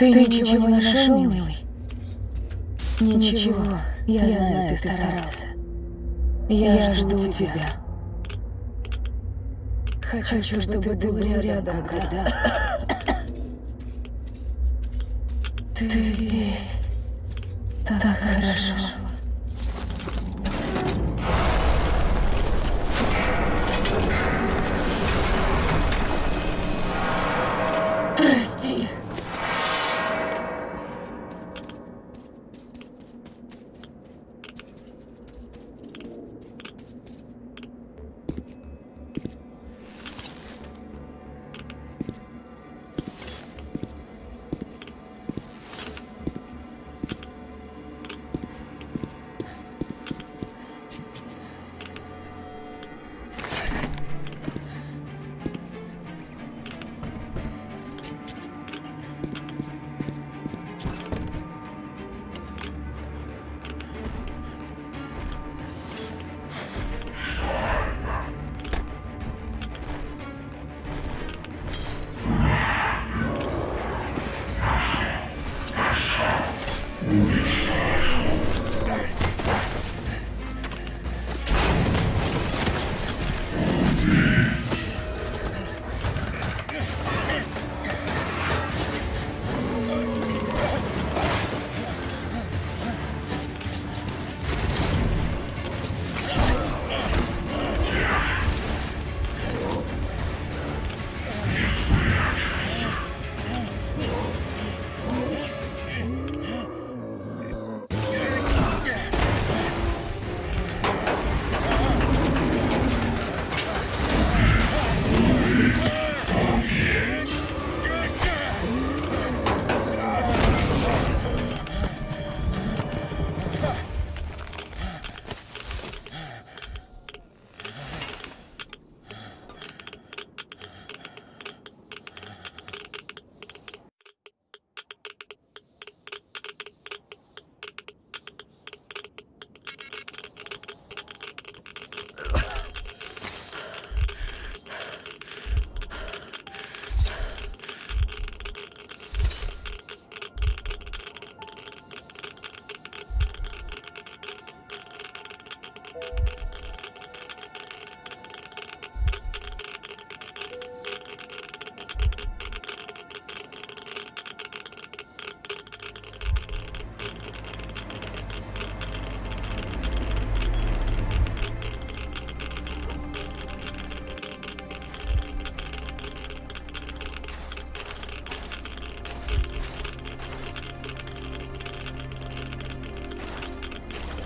Ты ничего не нашел, милый? Ничего, я знаю, ты старался. Я жду тебя. Хочу, чтобы ты был рядом, когда... Ты здесь. Так хорошо. Прости.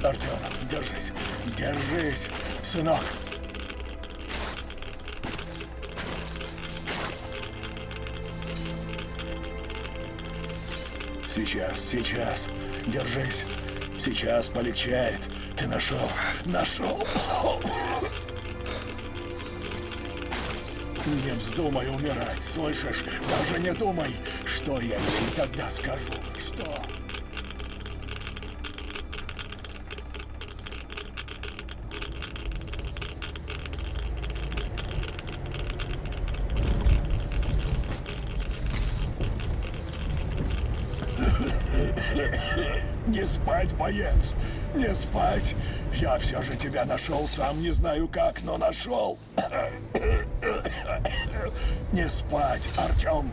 Артем, держись. Держись, сынок. Сейчас, сейчас. Держись. Сейчас полегчает. Ты нашел. Нашел. Не вздумай умирать, слышишь? Даже не думай, что я ей тогда скажу. Что? Не спать, боец! Не спать! Я все же тебя нашел, сам не знаю как, но нашел! Не спать, Артем!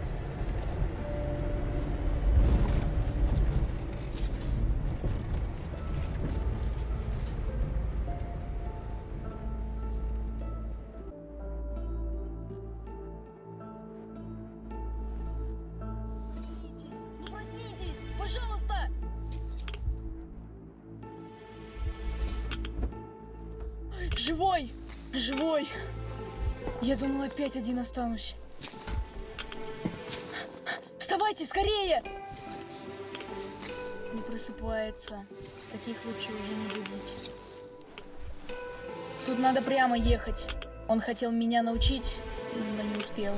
Опять один останусь. Вставайте, скорее! Не просыпается. Таких лучше уже не будить. Тут надо прямо ехать. Он хотел меня научить, но не успел.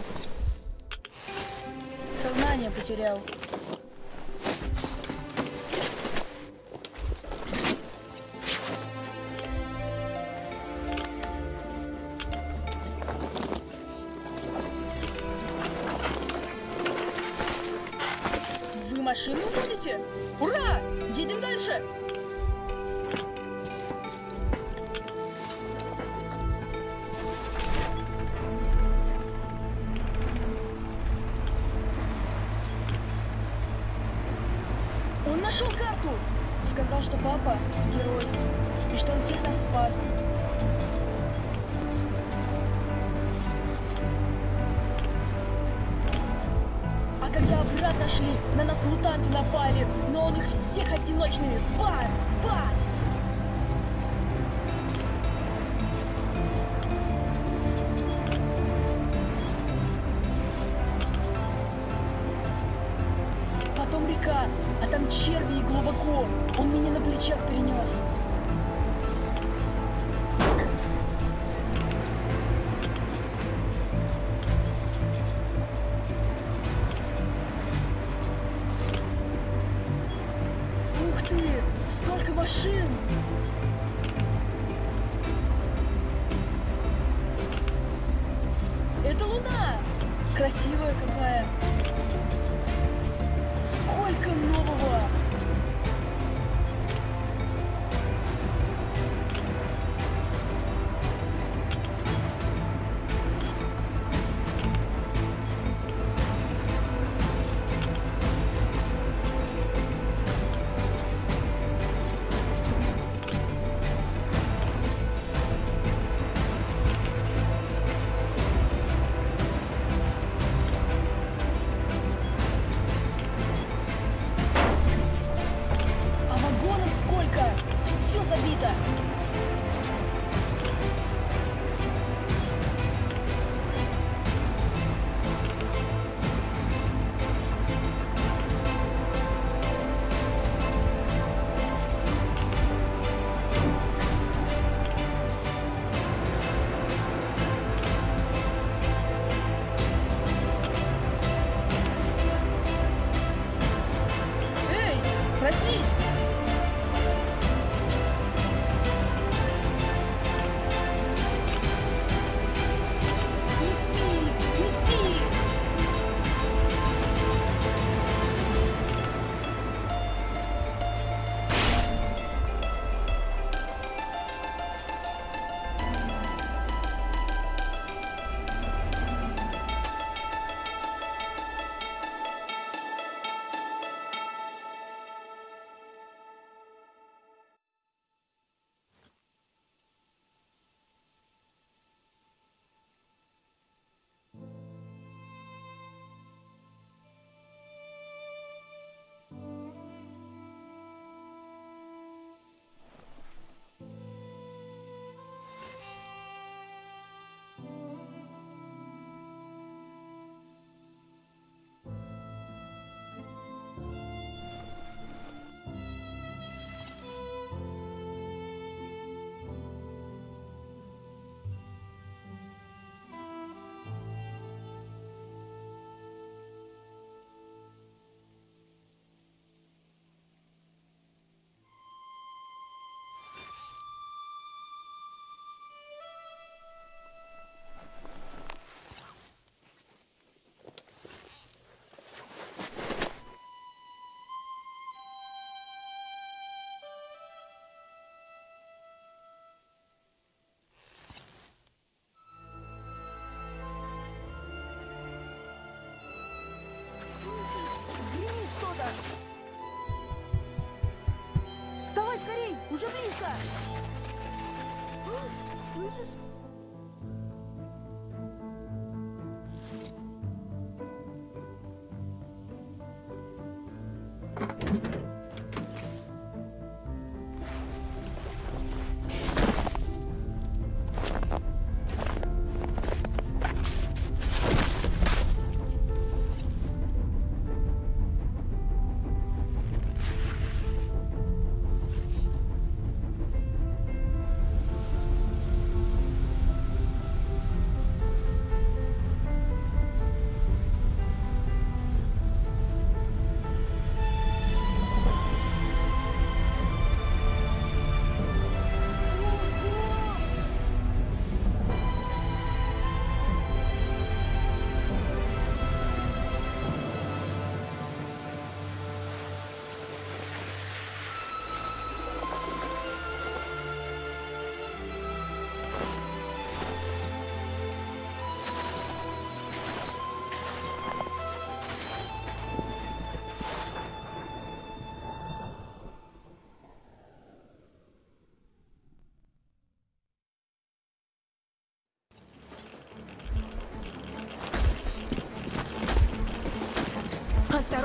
Сознание потерял. машину будете? Ура! Едем дальше! мутанты напали, но он их всех одиночными спас!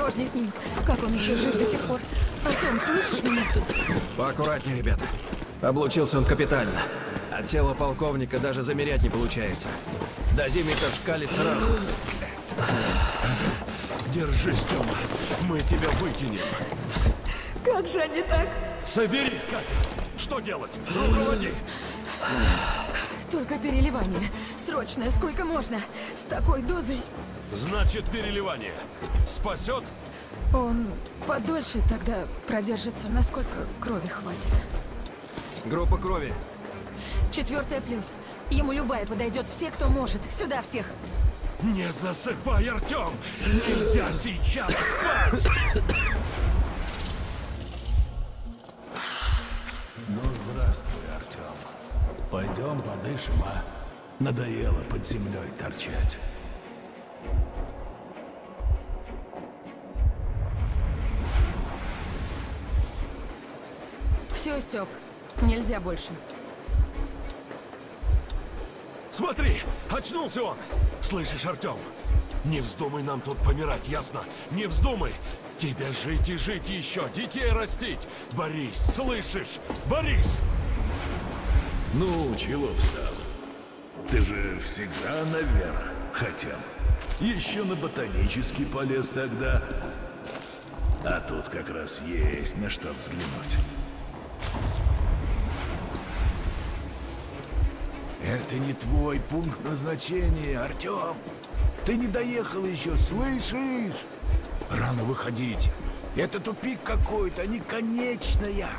Осторожней с ним. Как он еще жив до сих пор? Артем, слышишь меня? Поаккуратнее, ребята. Облучился он капитально. А тело полковника даже замерять не получается. Дозиметр шкалит сразу. Держись, Тёма. Мы тебя выкинем. Как же они так? Соберись, Катя. Что делать? Руководи. Только переливание. Срочное, сколько можно. С такой дозой. Значит, переливание. Спасет? Он подольше тогда продержится, насколько крови хватит. Группа крови. Четвертая плюс. Ему любая подойдет. Все, кто может. Сюда всех. Не засыпай, Артем! Нельзя сейчас спать! Ну, здравствуй, Артем. Пойдем подышим, а? Надоело под землей торчать. Все, Степ. Нельзя больше. Смотри, очнулся он! Слышишь, Артем? Не вздумай нам тут помирать, ясно? Не вздумай! Тебе жить и жить еще, детей растить! Борис, слышишь? Борис! Ну, чего встал? Ты же всегда наверх хотел. Еще на ботанический полез тогда. А тут как раз есть на что взглянуть. Это не твой пункт назначения, Артем. Ты не доехал еще, слышишь? Рано выходить. Это тупик какой-то, не конечная.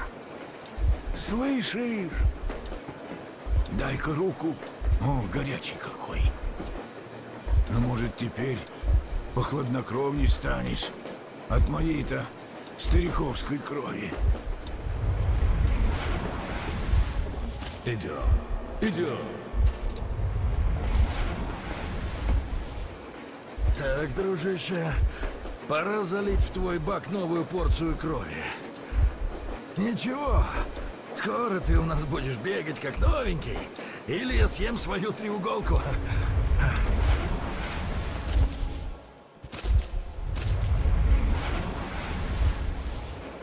Слышишь? Дай-ка руку. О, горячий какой. Ну, может, теперь похладнокровней станешь от моей-то стариковской крови. Идем, идем. Так, дружище, пора залить в твой бак новую порцию крови. Ничего, скоро ты у нас будешь бегать как новенький. Или я съем свою треуголку.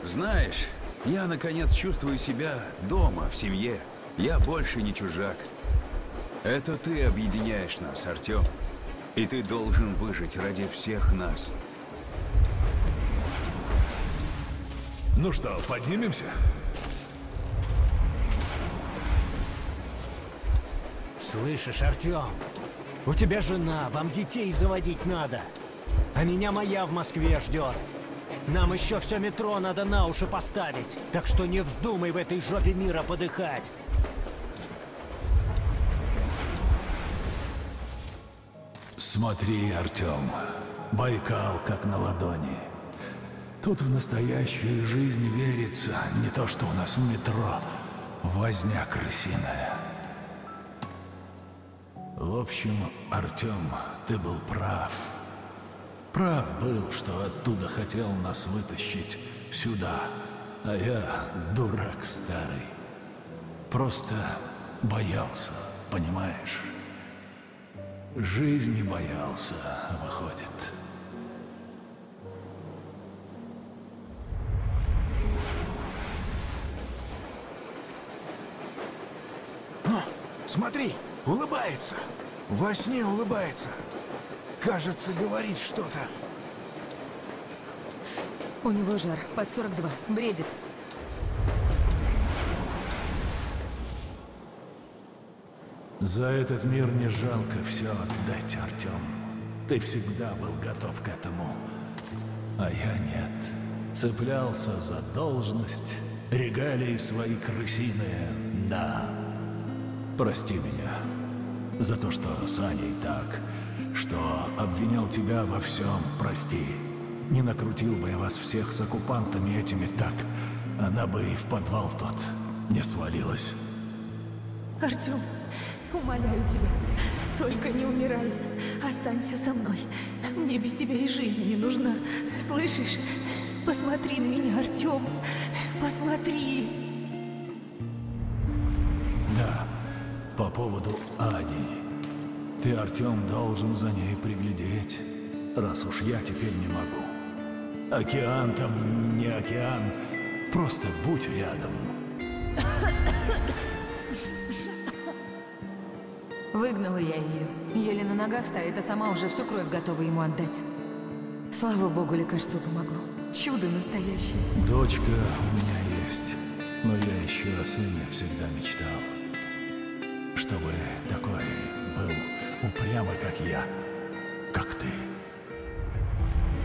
Знаешь, я наконец чувствую себя дома, в семье. Я больше не чужак. Это ты объединяешь нас, Артем. И ты должен выжить ради всех нас. Ну что, поднимемся? Слышишь, Артем? У тебя жена, вам детей заводить надо. А меня моя в Москве ждет. Нам еще все метро надо на уши поставить. Так что не вздумай в этой жопе мира подыхать. Смотри, Артем, Байкал как на ладони. Тут в настоящую жизнь верится не то, что у нас в метро возня крысиная. В общем, Артем, ты был прав. Прав был, что оттуда хотел нас вытащить сюда, а я дурак старый. Просто боялся, понимаешь? Жизни боялся, выходит. О, смотри, улыбается. Во сне улыбается. Кажется, говорит что-то. У него жар. Под 42. Бредит. За этот мир не жалко все отдать, Артем. Ты всегда был готов к этому. А я нет. Цеплялся за должность, регалии свои крысиные, да. Прости меня за то, что с Аней так, что обвинял тебя во всем, прости. Не накрутил бы я вас всех с оккупантами этими так, она бы и в подвал тот не свалилась. Артем, умоляю тебя, только не умирай. Останься со мной. Мне без тебя и жизнь не нужна. Слышишь? Посмотри на меня, Артем. Посмотри. По поводу Ани. Ты, Артем, должен за ней приглядеть, раз уж я теперь не могу. Океан там не океан, просто будь рядом. Выгнала я ее. Еле на ногах стоит, а сама уже всю кровь готова ему отдать. Слава богу, лекарство помогло. Чудо настоящее. Дочка у меня есть, но я еще о сыне всегда мечтал. Упрямый, как я, как ты.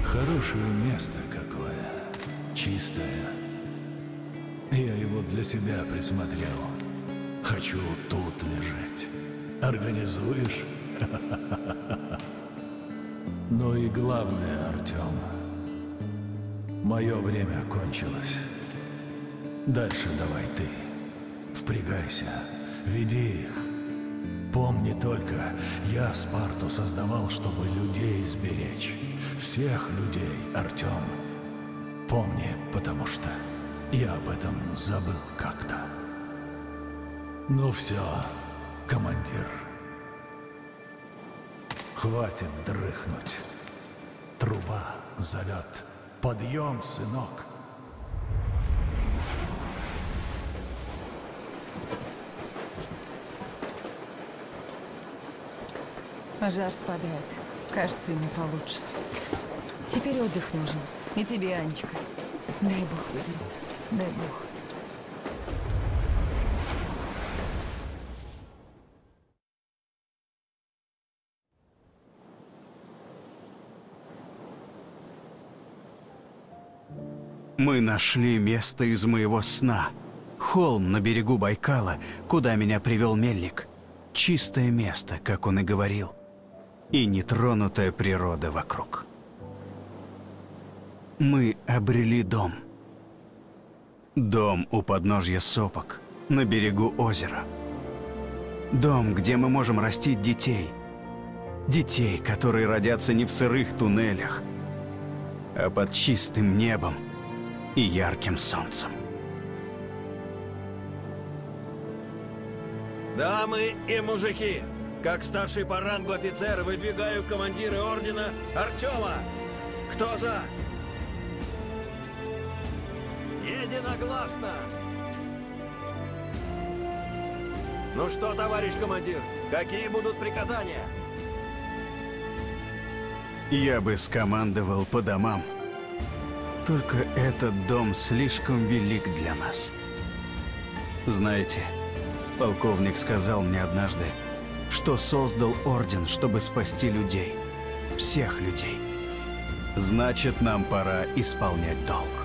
Хорошее место какое, чистое. Я его для себя присмотрел. Хочу тут лежать. Организуешь? Ну и главное, Артем, мое время кончилось. Дальше давай ты. Впрягайся, веди их. Помни только, я Спарту создавал, чтобы людей сберечь. Всех людей, Артем. Помни, потому что я об этом забыл как-то. Ну все, командир. Хватит дрыхнуть. Труба зовет. Подъем, сынок. Жар спадает. Кажется, ему получше. Теперь отдых нужен. И тебе, Анечка. Дай бог выговориться. Дай бог. Мы нашли место из моего сна. Холм на берегу Байкала, куда меня привел мельник. Чистое место, как он и говорил. И нетронутая природа вокруг. Мы обрели дом. Дом у подножья сопок, на берегу озера. Дом, где мы можем растить детей. Детей, которые родятся не в сырых туннелях, а под чистым небом и ярким солнцем. Дамы и мужики, как старший по рангу офицер выдвигаю командира ордена Артема. Кто за? Единогласно. Ну что, товарищ командир, какие будут приказания? Я бы скомандовал по домам. Только этот дом слишком велик для нас. Знаете, полковник сказал мне однажды, что создал орден, чтобы спасти людей. Всех людей. Значит, нам пора исполнять долг.